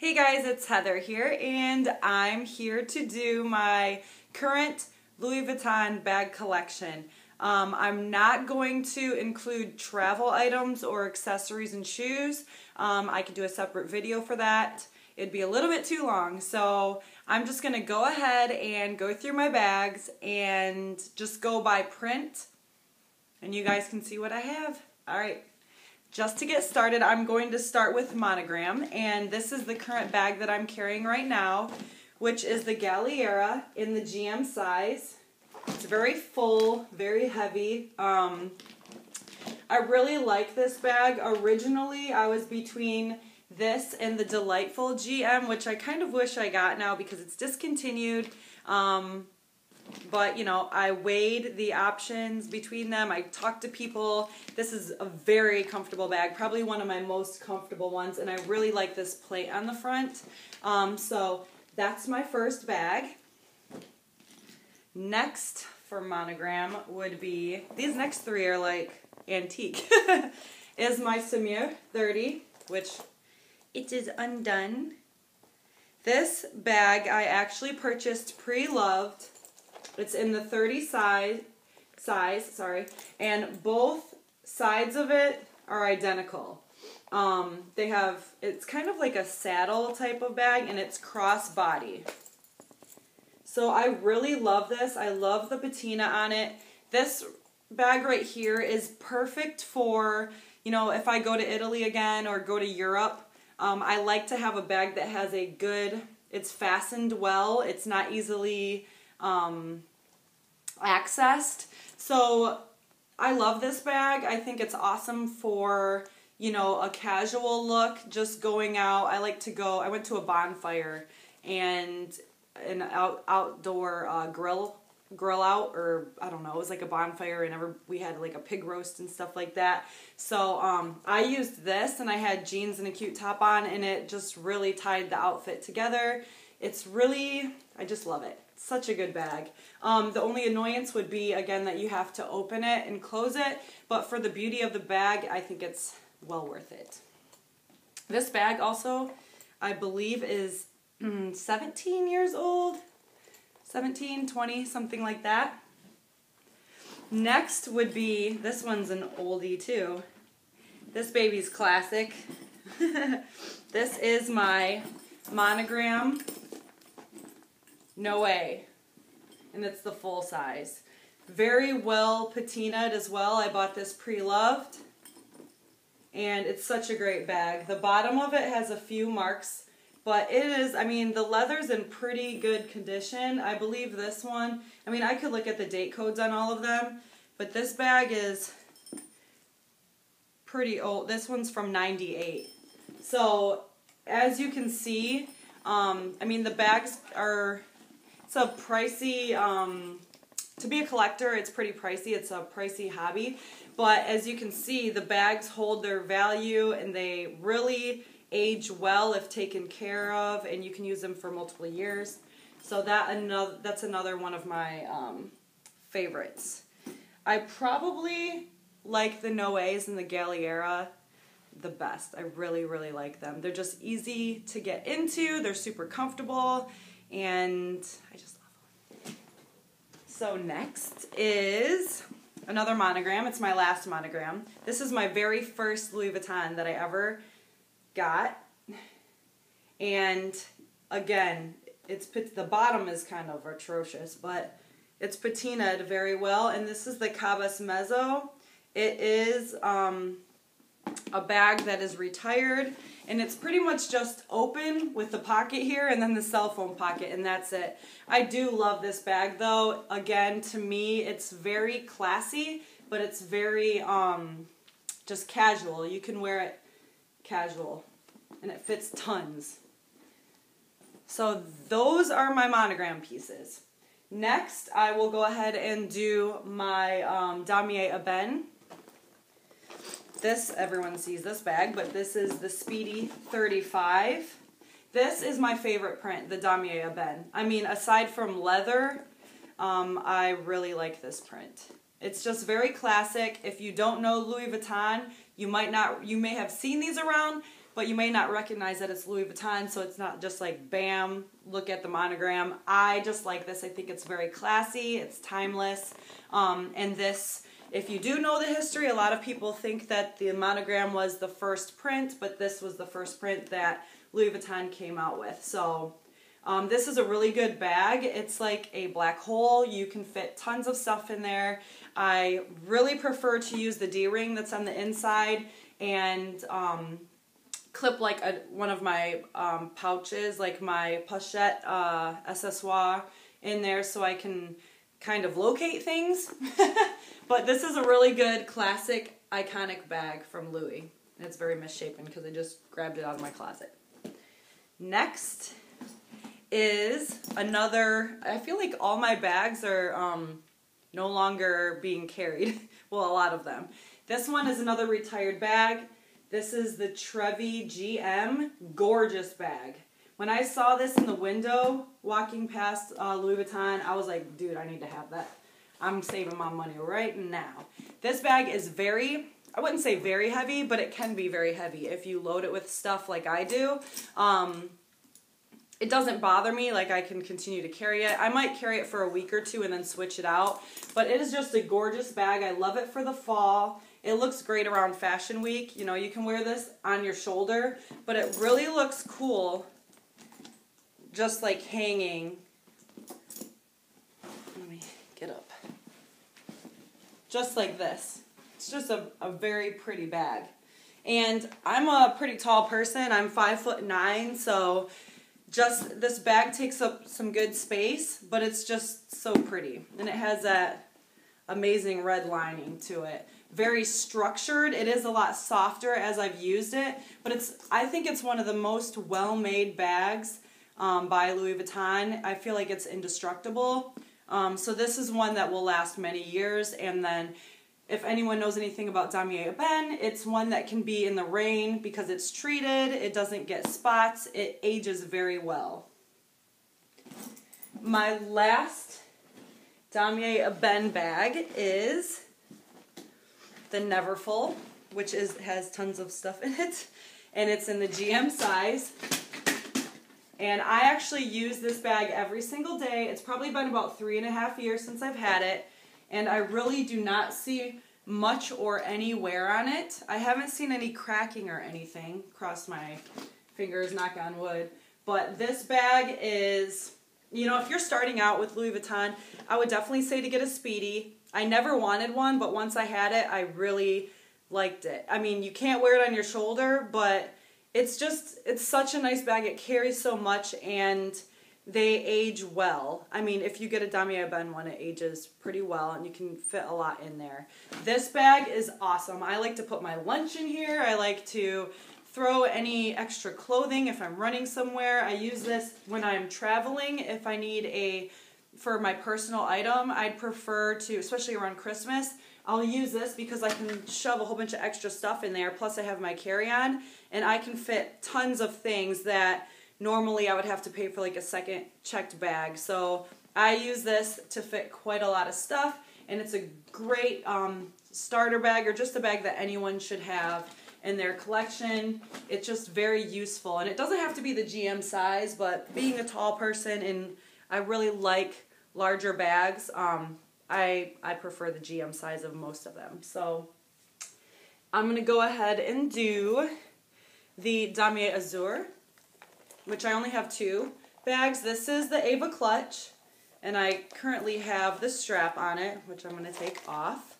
Hey guys, it's Heather here, and I'm here to do my current Louis Vuitton bag collection. Um, I'm not going to include travel items or accessories and shoes. Um, I could do a separate video for that. It'd be a little bit too long, so I'm just going to go ahead and go through my bags and just go by print, and you guys can see what I have. All right. Just to get started, I'm going to start with monogram, and this is the current bag that I'm carrying right now, which is the Galliera in the GM size. It's very full, very heavy. Um, I really like this bag. Originally, I was between this and the Delightful GM, which I kind of wish I got now because it's discontinued. Um, but you know i weighed the options between them. I talked to people. This is a very comfortable bag probably one of my most comfortable ones and i really like this plate on the front. Um, so that's my first bag. Next for monogram would be these next three are like antique is my Saumur 30 which it is undone. This bag I actually purchased pre-loved it's in the 30 size, size, sorry, and both sides of it are identical. Um, they have, it's kind of like a saddle type of bag, and it's crossbody. So I really love this. I love the patina on it. This bag right here is perfect for, you know, if I go to Italy again or go to Europe. Um, I like to have a bag that has a good, it's fastened well. It's not easily um, accessed. So I love this bag. I think it's awesome for, you know, a casual look, just going out. I like to go, I went to a bonfire and an out, outdoor uh, grill grill out or I don't know, it was like a bonfire and ever we had like a pig roast and stuff like that. So um, I used this and I had jeans and a cute top on and it just really tied the outfit together. It's really, I just love it. Such a good bag. Um, the only annoyance would be, again, that you have to open it and close it. But for the beauty of the bag, I think it's well worth it. This bag also, I believe, is mm, 17 years old. 17, 20, something like that. Next would be, this one's an oldie too. This baby's classic. this is my monogram Noé. And it's the full size. Very well patinaed as well. I bought this pre-loved. And it's such a great bag. The bottom of it has a few marks. But it is, I mean, the leather's in pretty good condition. I believe this one, I mean, I could look at the date codes on all of them. But this bag is pretty old. This one's from 98. So, as you can see, um, I mean, the bags are it's a pricey, um, to be a collector, it's pretty pricey. It's a pricey hobby. But as you can see, the bags hold their value and they really age well if taken care of and you can use them for multiple years. So that another that's another one of my um, favorites. I probably like the Noes and the Galliera the best. I really, really like them. They're just easy to get into. They're super comfortable and I just love them. So next is another monogram. It's my last monogram. This is my very first Louis Vuitton that I ever got. And again, it's the bottom is kind of atrocious, but it's patinaed very well. And this is the Cabas Mezzo. It is um, a bag that is retired and it's pretty much just open with the pocket here and then the cell phone pocket and that's it. I do love this bag though. Again, to me, it's very classy, but it's very um, just casual. You can wear it casual and it fits tons. So those are my monogram pieces. Next, I will go ahead and do my um, Damier Ebene this, everyone sees this bag, but this is the Speedy 35. This is my favorite print, the Damier Ebene. I mean, aside from leather, um, I really like this print. It's just very classic. If you don't know Louis Vuitton, you might not, you may have seen these around, but you may not recognize that it's Louis Vuitton, so it's not just like bam, look at the monogram. I just like this. I think it's very classy, it's timeless, um, and this. If you do know the history, a lot of people think that the monogram was the first print, but this was the first print that Louis Vuitton came out with. So um, this is a really good bag. It's like a black hole. You can fit tons of stuff in there. I really prefer to use the D-ring that's on the inside and um, clip like a, one of my um, pouches, like my pochette uh, accessoire in there so I can kind of locate things. but this is a really good classic iconic bag from Louis. It's very misshapen because I just grabbed it out of my closet. Next is another, I feel like all my bags are um, no longer being carried. well, a lot of them. This one is another retired bag. This is the Trevi GM Gorgeous bag. When I saw this in the window walking past uh, Louis Vuitton, I was like, dude, I need to have that. I'm saving my money right now. This bag is very, I wouldn't say very heavy, but it can be very heavy if you load it with stuff like I do. Um, it doesn't bother me like I can continue to carry it. I might carry it for a week or two and then switch it out, but it is just a gorgeous bag. I love it for the fall. It looks great around fashion week. You know, you can wear this on your shoulder, but it really looks cool just like hanging. Let me get up. Just like this. It's just a, a very pretty bag. And I'm a pretty tall person. I'm five foot nine, so just this bag takes up some good space, but it's just so pretty. And it has that amazing red lining to it. Very structured. It is a lot softer as I've used it, but it's I think it's one of the most well-made bags um, by Louis Vuitton. I feel like it's indestructible. Um, so this is one that will last many years and then if anyone knows anything about Damier Ebene, it's one that can be in the rain because it's treated, it doesn't get spots, it ages very well. My last Damier Ebene bag is the Neverfull, which is has tons of stuff in it, and it's in the GM size. And I actually use this bag every single day. It's probably been about three and a half years since I've had it and I really do not see much or any wear on it. I haven't seen any cracking or anything. Cross my fingers, knock on wood. But this bag is, you know, if you're starting out with Louis Vuitton, I would definitely say to get a Speedy. I never wanted one, but once I had it, I really liked it. I mean, you can't wear it on your shoulder, but it's just, it's such a nice bag. It carries so much and they age well. I mean, if you get a Damier Ebene one, it ages pretty well and you can fit a lot in there. This bag is awesome. I like to put my lunch in here. I like to throw any extra clothing if I'm running somewhere. I use this when I'm traveling. If I need a, for my personal item, I'd prefer to, especially around Christmas, I'll use this because I can shove a whole bunch of extra stuff in there. Plus I have my carry-on and I can fit tons of things that normally I would have to pay for like a second checked bag. So I use this to fit quite a lot of stuff and it's a great um, starter bag or just a bag that anyone should have in their collection. It's just very useful and it doesn't have to be the GM size but being a tall person and I really like larger bags, um, I, I prefer the GM size of most of them. So I'm going to go ahead and do the Damier Azur which I only have two bags. This is the Eva Clutch, and I currently have the strap on it, which I'm going to take off.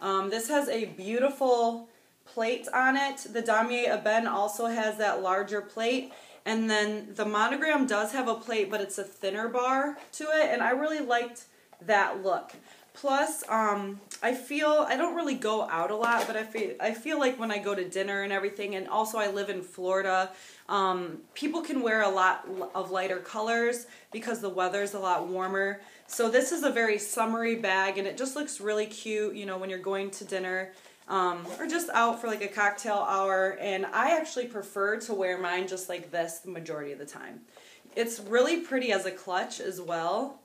Um, this has a beautiful plate on it. The Damier Ebene also has that larger plate. And then the monogram does have a plate, but it's a thinner bar to it, and I really liked that look. Plus, um, I feel I don't really go out a lot, but I feel I feel like when I go to dinner and everything, and also I live in Florida, um, people can wear a lot of lighter colors because the weather's a lot warmer. So this is a very summery bag, and it just looks really cute. You know, when you're going to dinner. Um, or just out for like a cocktail hour and I actually prefer to wear mine just like this the majority of the time. It's really pretty as a clutch as well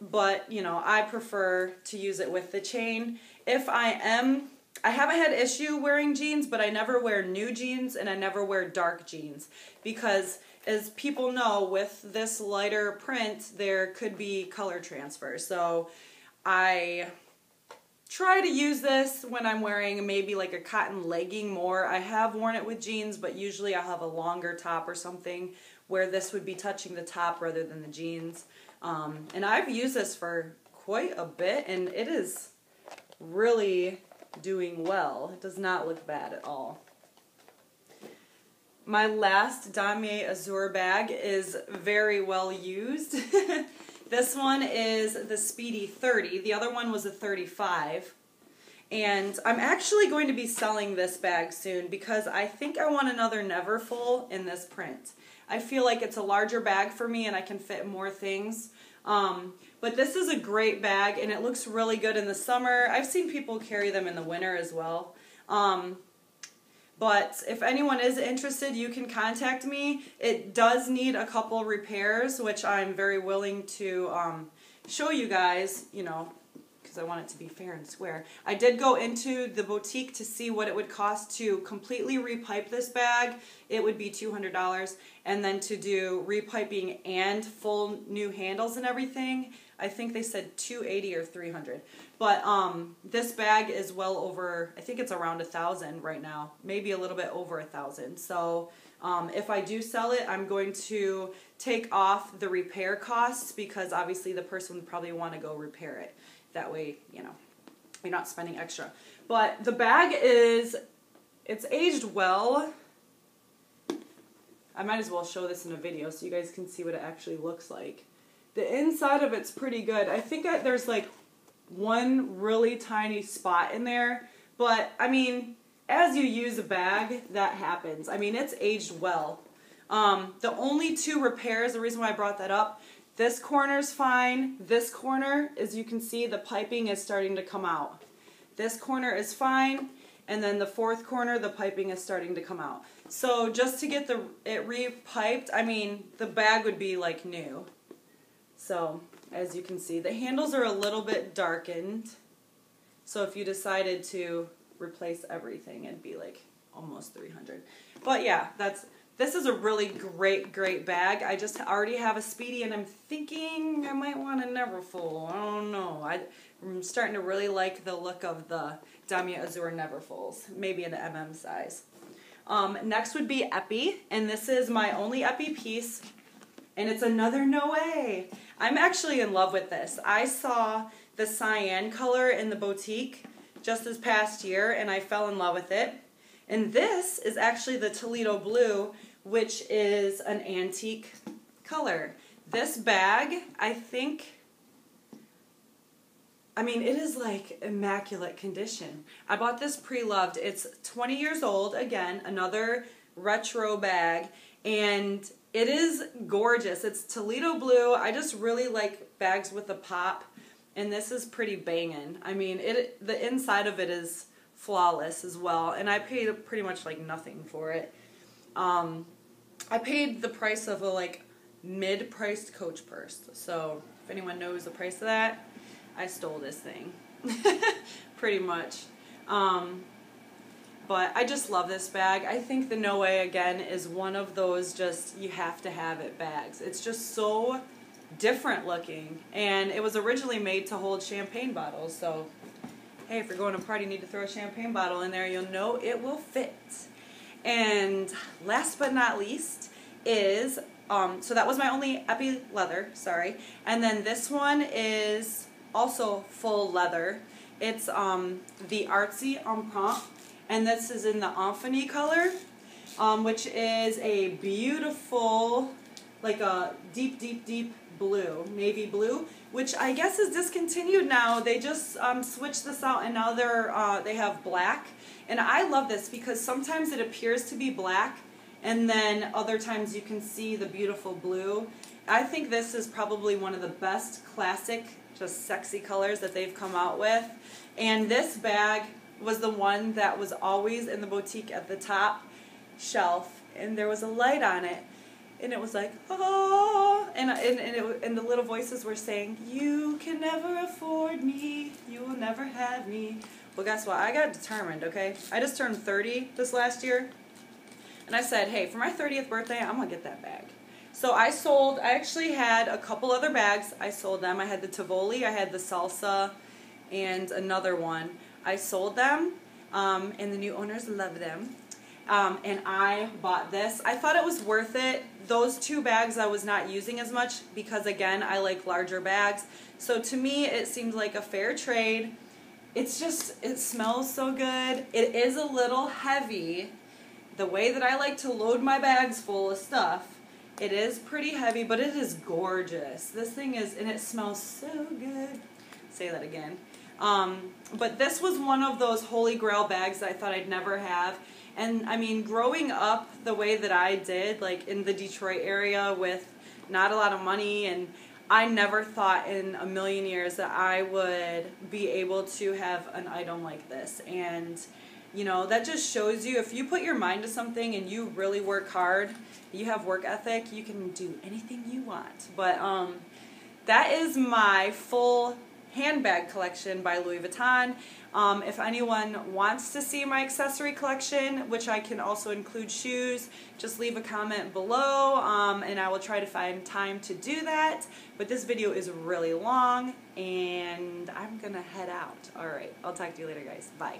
but you know, I prefer to use it with the chain. If I am I haven't had issue wearing jeans, but I never wear new jeans and I never wear dark jeans because as people know with this lighter print there could be color transfer. So I try to use this when I'm wearing maybe like a cotton legging more. I have worn it with jeans, but usually I'll have a longer top or something where this would be touching the top rather than the jeans. Um, and I've used this for quite a bit and it is really doing well. It does not look bad at all. My last Damier Azur bag is very well used. this one is the Speedy 30. The other one was a 35. And I'm actually going to be selling this bag soon because I think I want another Neverfull in this print. I feel like it's a larger bag for me and I can fit more things. Um, but this is a great bag and it looks really good in the summer. I've seen people carry them in the winter as well. Um, but if anyone is interested, you can contact me. It does need a couple repairs, which I'm very willing to um, show you guys, you know, I want it to be fair and square. I did go into the boutique to see what it would cost to completely repipe this bag. It would be $200. And then to do repiping and full new handles and everything, I think they said 280 or 300. But um, this bag is well over, I think it's around a thousand right now, maybe a little bit over a thousand. So um, if I do sell it, I'm going to take off the repair costs because obviously the person would probably want to go repair it. That way, you know, you're not spending extra. But the bag is, it's aged well. I might as well show this in a video so you guys can see what it actually looks like. The inside of it's pretty good. I think there's like one really tiny spot in there, but I mean, as you use a bag, that happens. I mean, it's aged well. Um, the only two repairs, the reason why I brought that up, this corner's fine. This corner, as you can see, the piping is starting to come out. This corner is fine, and then the fourth corner, the piping is starting to come out. So just to get the it repiped, I mean, the bag would be like new. So, as you can see, the handles are a little bit darkened. So if you decided to replace everything, it'd be like almost 300. But yeah, that's this is a really great, great bag. I just already have a Speedy and I'm thinking I might want a Neverfull. I don't know. I, am starting to really like the look of the Damier Azur Neverfulls. Maybe in the MM size. Um, next would be Epi, and this is my only Epi piece, and it's another Noé. I'm actually in love with this. I saw the cyan color in the boutique just this past year and I fell in love with it. And this is actually the Toledo Blue, which is an antique color. This bag, I think, I mean, it is like immaculate condition. I bought this pre-loved. It's 20 years old, again, another retro bag, and it is gorgeous. It's Toledo blue. I just really like bags with a pop, and this is pretty banging. I mean, it the inside of it is flawless as well, and I paid pretty much like nothing for it. Um, I paid the price of a like mid-priced Coach purse. So if anyone knows the price of that, I stole this thing, pretty much. Um, but I just love this bag. I think the Noé again is one of those just you have to have it bags. It's just so different looking and it was originally made to hold champagne bottles so hey if you're going to a party you need to throw a champagne bottle in there you'll know it will fit. And last but not least is um, so that was my only epi leather, sorry. And then this one is also full leather. It's um, the Artsy Empreinte and this is in the Infinity color, um, which is a beautiful, like a deep, deep, deep blue, navy blue, which I guess is discontinued now. They just um, switched this out and now they're, uh, they have black. And I love this because sometimes it appears to be black and then other times you can see the beautiful blue. I think this is probably one of the best classic, just sexy colors that they've come out with. And this bag was the one that was always in the boutique at the top shelf, and there was a light on it, and it was like, oh, and, and, and, it, and the little voices were saying, you can never afford me, you will never have me, Well, guess what? I got determined, okay? I just turned 30 this last year. And I said, hey, for my 30th birthday, I'm to get that bag. So I sold, I actually had a couple other bags. I sold them. I had the Tivoli, I had the Salsa, and another one. I sold them, um, and the new owners love them. Um, and I bought this. I thought it was worth it. Those two bags I was not using as much because, again, I like larger bags. So to me, it seemed like a fair trade. It's just, it smells so good. It is a little heavy. The way that I like to load my bags full of stuff, it is pretty heavy, but it is gorgeous. This thing is, and it smells so good. Say that again. Um, but this was one of those holy grail bags that I thought I'd never have. And I mean, growing up the way that I did, like in the Detroit area with not a lot of money, and I never thought in a million years that I would be able to have an item like this. And you know, that just shows you if you put your mind to something and you really work hard, you have work ethic, you can do anything you want. But um, that is my full handbag collection by Louis Vuitton. Um, if anyone wants to see my accessory collection, which I can also include shoes, just leave a comment below um, and I will try to find time to do that. But this video is really long and I'm going to head out. Alright, I'll talk to you later guys. Bye.